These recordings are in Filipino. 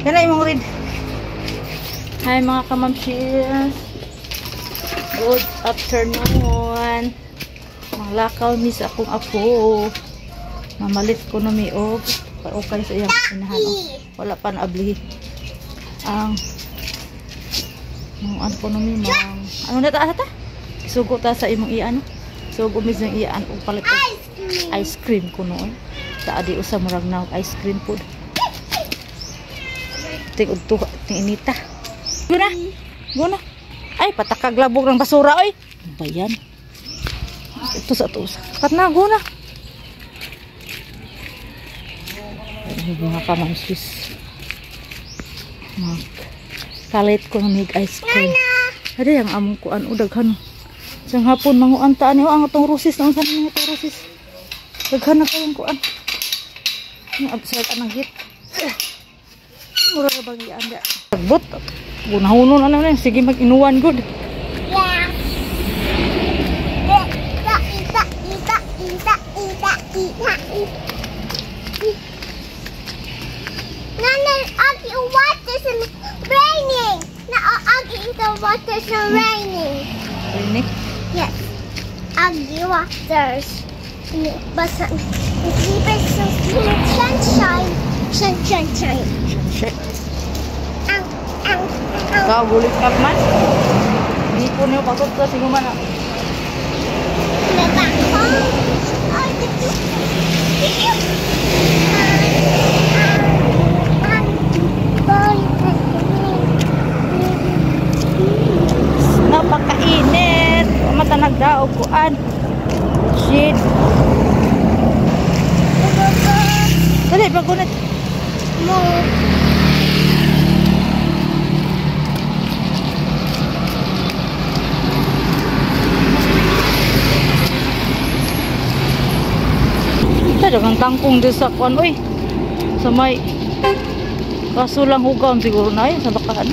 Yan na imong read. Hi mga kamamshis. Good afternoon. Mga lakaw mi sa akong apo. Mamalit ko na mi og okay sa iyang inahan. oh. Wala pa na abli. Ang ang ano ko na mi mang ano na ta ta? Sugo ta sa imong iyan. Sugo mi sa iyan og palit og ice cream ko noon. Sa adi usa murag na ice cream food. Ting udto ting inita. Guna. Guna. Ay patakag labog ng basura oy. Ano ba yan? Ito sa to. Kat na guna. Ay, mga kamansis. Mag kalit ko ng ice cream. Ada yang among kuan udaghan. Sang hapon manguan ta ani ang atong rusis na unsa mga atong rusis. Daghan na kayong kuan. Ni absent anang hit. murah bang di anda guna gunahunun ano na sige mag inuwan good Raining. Waters raining. Yes. Ugly waters. But sunshine, sunshine, sunshine. Shit. Kau gulit ka man. Hindi po niyo pasok sa singuman. ah. Napakainit. Mata nagdaog kuan. Shit. Dali, bagunit. Ito, dagang tangkong din sa kuan. Uy, sa may kaso lang hugaw siguro na yun sa bakahan.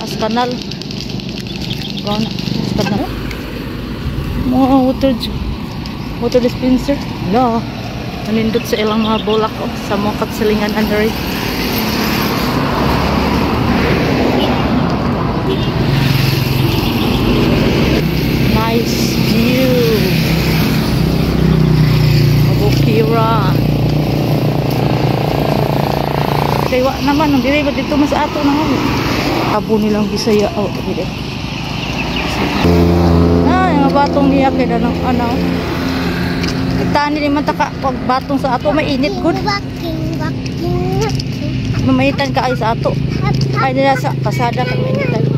As kanal. Hugaw na. As kanal. Mga water, water dispenser. Wala. Nanindot sa ilang mga bulak oh, sa mga katsalingan under it. Kaya wa naman, nung dire dito mas ato na nga. Abo nilang Bisaya. Oh, dire. Ah, yung batong niya kaya ng ano. Kita ni man taka pag batong sa ato mainit gud. Mamayitan ka ay sa ato. Ay nila sa kasada kag mainitan.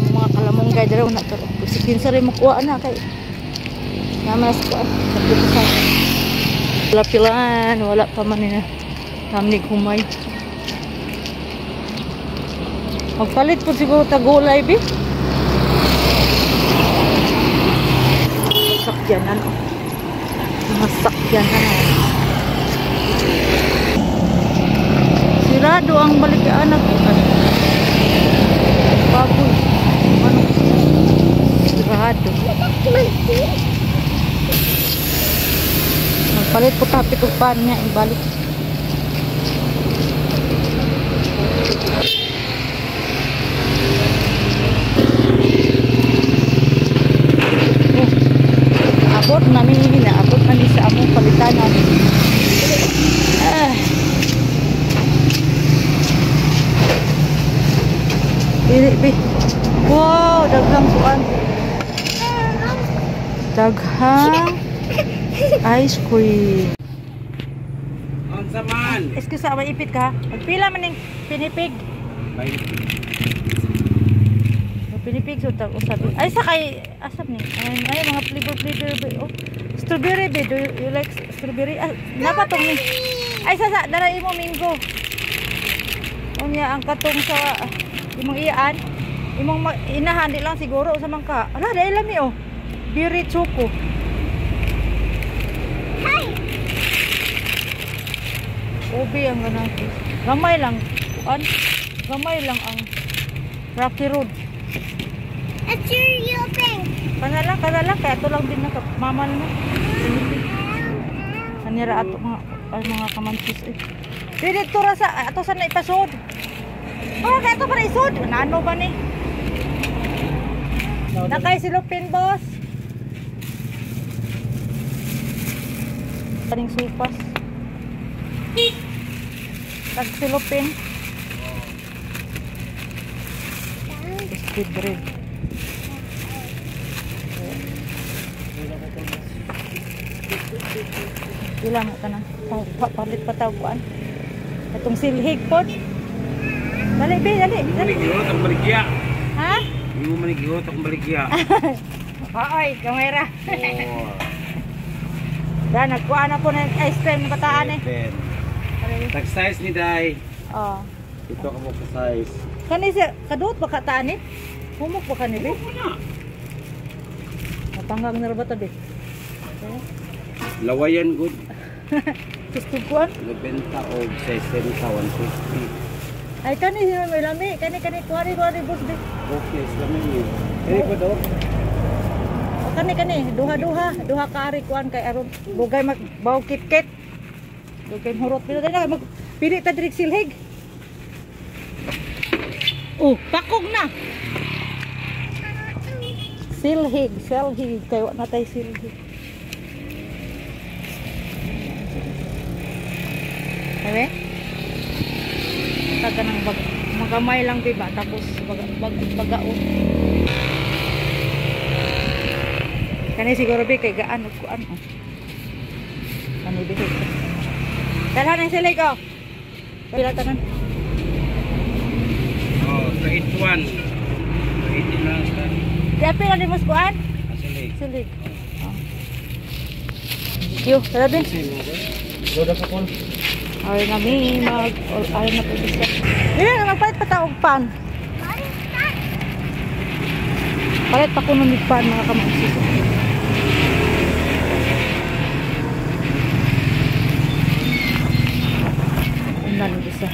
Ang mga kalamonggay dalaw na to. Si kinsa rin na kay. Naman sa kuan. Sa putusan. Wala pa man na. Tamnig humay. Magpalit po siguro tagulay bi. Sakyanan oh. Mga sakyanan. Sirado ang balikaan ako. Baboy. Ano? Sirado. Magpalit po tapit og pan niya ibalik. Abot na na sa among. Wow, daghang kuan. Daghang ice cream. Ang saman. Excuse sa ipit ka. Magpila man ning pinipig. Pinipig so tag usab. Ay sa kay asap ni. Ay, ay mga flavor flavor ba. Oh. Strawberry ba? Do you, you like strawberry? Ah, napatong ni. Ay sa sa dara imo mingo. Unya ang katong sa imong iyaan. Imong inahan di lang siguro sa man ka. Ala dai lami oh. Biri choco. Hi! Ubi ang ganang. Gamay lang. Kuan? Gamay lang ang Rocky Road. It's your you thing. Kana lang, kana lang. Kaya ito lang din na mamal mo. Kanira ato mga Ay, mga kamansis eh. Dili to ra sa, ato sa na ipasod. Oh, kaya to para isod. Nano ba ni? Nakay silupin, boss. Kaning supas. Tag silupin. Speed bread. Ilang ka na. Pa- pa- Palit pa tawag kuan. Itong silhig pod. Dali, be, dali. Dali. manigiot ang baligya. Ha? Hindi mo manigiot ang baligya. Oy, kamera. Oh. Dan, nagkuha na po ng ice cream ng bataan eh. Ben. Tag-size ni Day. Oh. Ito ka mo ka-size. Kani siya, kadut ba kataan eh? Humok ba kani be? Matanggang na ba be? Okay. Lawayan good. Gusto kuan? Nagbenta og 60 150. Ay kani siya may lami. Kani kani kuwari kuwari boss be. Okay, salamin niyo. Kaya po daw. O kani kani duha-duha, duha ka ari kuan kay aron bugay mag kit-kit. Dugay hurot pila tayo mag pili ta diri silhig. Oh, pakog na. Silhig, silhig kay wa na tay silhig. Sabi? Taga ng bag magamay lang diba tapos bag, bag, bagaon. Kani siguro bi kay gaan kuan oh. Kani bi. Dalhan ang silay ko. Pila tanan? Oh, sa 81. 80 lang sa Di pila ni mas kuan? Asali. Silay. Oh. Yo, sabi. Doda ka kon. Ay nami mag ay na po bisa. Dili na magpalit pa taog pan. Palit pa kuno mig pan mga kamangsis. Unan bisa.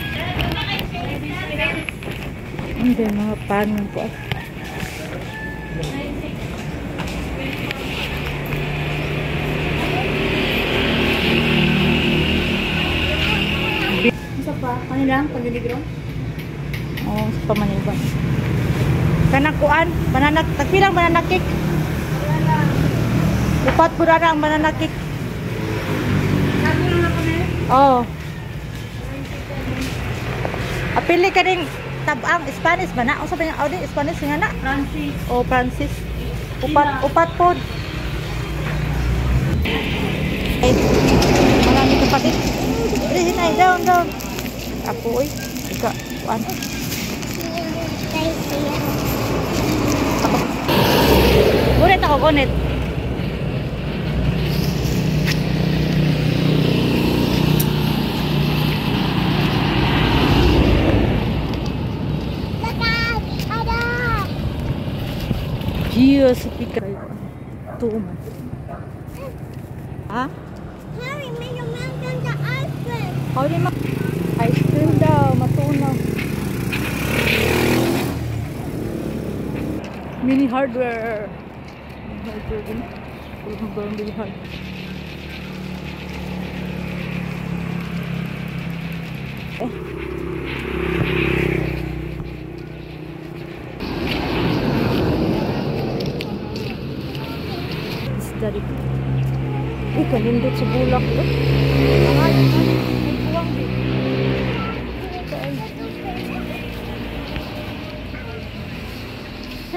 Hindi mga pan po. Isa pa, kanilang pagdiligro. Oo, sa pamaniban. Kanakuan, bananak, tagpilang bananakik. Upat po na ang bananakik. Sabi lang ako na Oo. Apili ka rin tabang Spanish ba na? O sabi niya, Audi, Spanish nga na. Francis. O Francis. Upat, upat po. Ay, marami kapatid. Rihin ay, down, down. Apo, oy. Ika, kuan. Gunit ako, gunit. Diyos, pikir ko. Tuman. Ha? Harry, may mountain the ice cream. How ma... Ice cream daw, matunaw. Mini hardware. Mini hardware din. Walang ba ang mini hardware? Eh. Uy, kanindot sa bulak. Uy. Buwang din.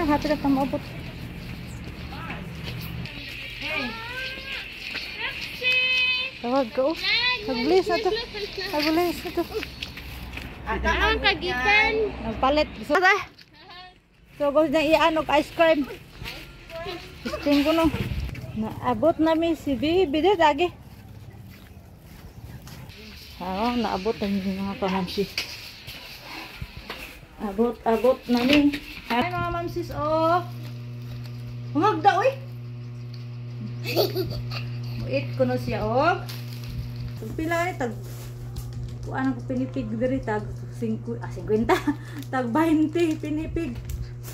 Hati na maabot. Tawag ka, oh. Nag-blaze na to. Nag-blaze na to. Ang. Nagpalit. So, gusto na iyan og ice cream. Gusto ko no. Naabot namin si Bibi. Dito, lagi. Oo, naabot ang mga pamamsis. Abot, abot namin. Ay, mga mamsis, oh. Humagda, oy. Muit ko na siya, oh. Tag pila eh, tag kuan ako pinipig diri tag 5 ah 50 tag 20 pinipig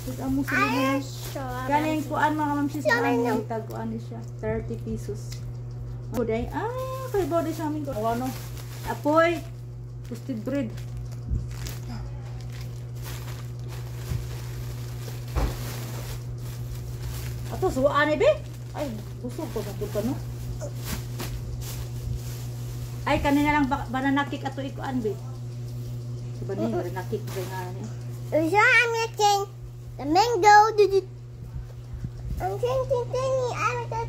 Tag amo sila na. Galing kuan mga mamsis na tag kuan ni siya 30 pesos. Buday ah kay body sa amin ko. Ano? Apoy. Toasted bread. Ato, suwaan eh, be. Ay, busog ko na ka, no? Ay, kanina lang ba banana cake ato ikuan, be. Diba ni, banana cake ba nga niya? So I'm making the mango. I'm thinking thingy.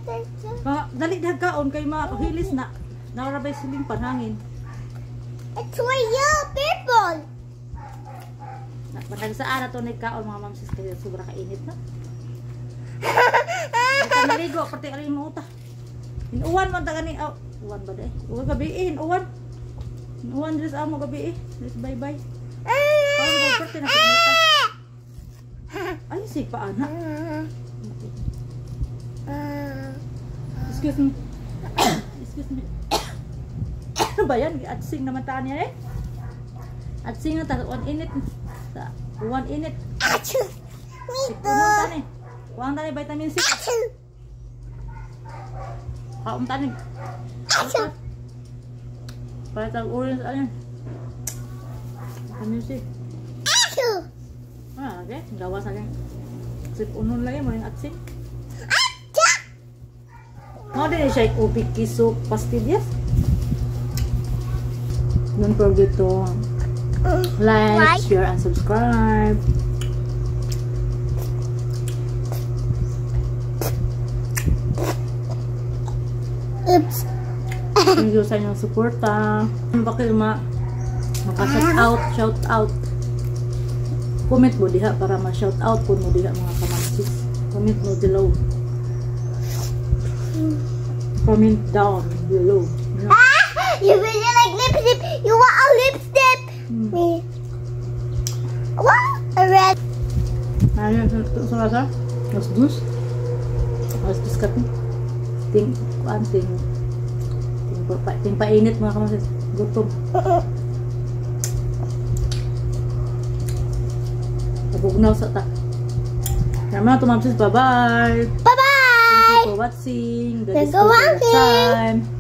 Going to Mga, dali kaon kay mahilis na. Naurabay siling panangin. It's for you, people. Matag sa ara to nagkaon mga mamsis kaya sobra kainit na. Ka naligo, pati alin mo uta. Inuwan man taga ni, oh, uwan ba day? Uwan gabi eh, inuwan. Inuwan dres amo gabi eh. Dres bye bye. Parang mo pati na pinita. Ay, si pa ana. Excuse me. Excuse me. Ano ba yan? Atsing naman taan yan eh. Atsing na ta, one init. One init. Achoo. Me Sik too. unong tani. Kuang tani vitamin C. Achoo. Kaum tani. Achoo. Para tag orange ano. Vitamin C. Achoo. Ah, okay. Gawa sa kanya. Sip unon lang yan, maling atsing. Mga din siya ubik kiso pastillas. Don't forget to like, Like. share, and subscribe. Oops. Thank you sa inyong suporta. Bakit ma maka-shout out, shout out. Comment mo diha para ma-shout out po mo diha mga kamansis. Comment mo below. Comment down below. You know? Ah, you really like lipstick. You want a lipstick? Hmm. Me. What? A red. Ano yun? Sa sa rasa? Mas dus? Mas dus ka Ting, kuan, ting, ting, pa, ting painit mga kamasis. Gutom. Nabugnaw sa ta. Tumamsis, bye-bye! Bye bye. You for watching. God Thank is you for good all the watching. time.